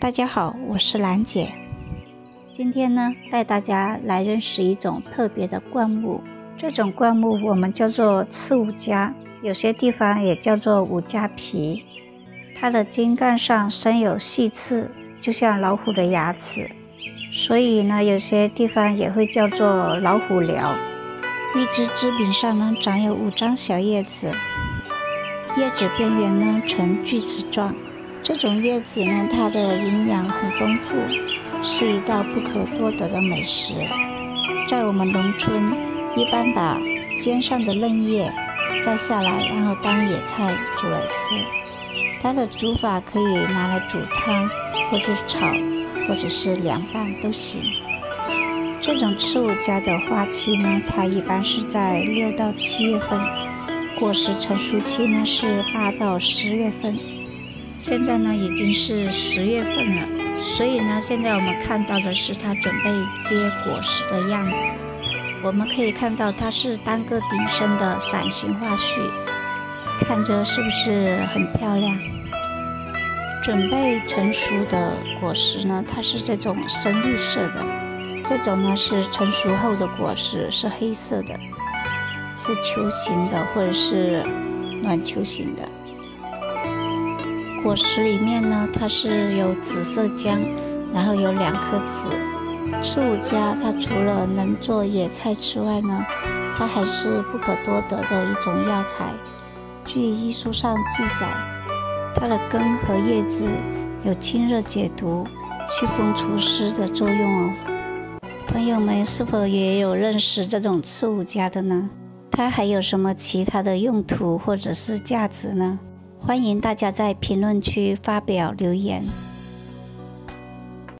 大家好，我是兰姐。今天呢，带大家来认识一种特别的灌木。这种灌木我们叫做刺五加，有些地方也叫做五加皮。它的茎干上生有细刺，就像老虎的牙齿，所以呢，有些地方也会叫做老虎寮。一支枝柄上呢，长有五张小叶子，叶子边缘呢呈锯齿状。这种叶子呢，它的营养很丰富，是一道不可多得的美食。在我们农村，一般把尖上的嫩叶摘下来，然后当野菜煮来吃。它的煮法可以拿来煮汤，或者炒，或者是凉拌都行。这种刺五加的花期呢，它一般是在六到七月份，果实成熟期呢是八到十月份。现在呢已经是十月份了，所以呢，现在我们看到的是它准备结果实的样子。我们可以看到它是单个顶生的伞形花序，看着是不是很漂亮？准备成熟的果实呢，它是这种深绿色的；这种呢是成熟后的果实，是黑色的，是球形的或者是卵球形的。果实里面呢，它是有紫色浆，然后有两颗籽。刺五加它除了能做野菜之外呢，它还是不可多得的一种药材。据医书上记载，它的根和叶子有清热解毒、祛风除湿的作用哦。朋友们是否也有认识这种刺五加的呢？它还有什么其他的用途或者是价值呢？欢迎大家在评论区发表留言。